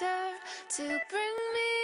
to bring me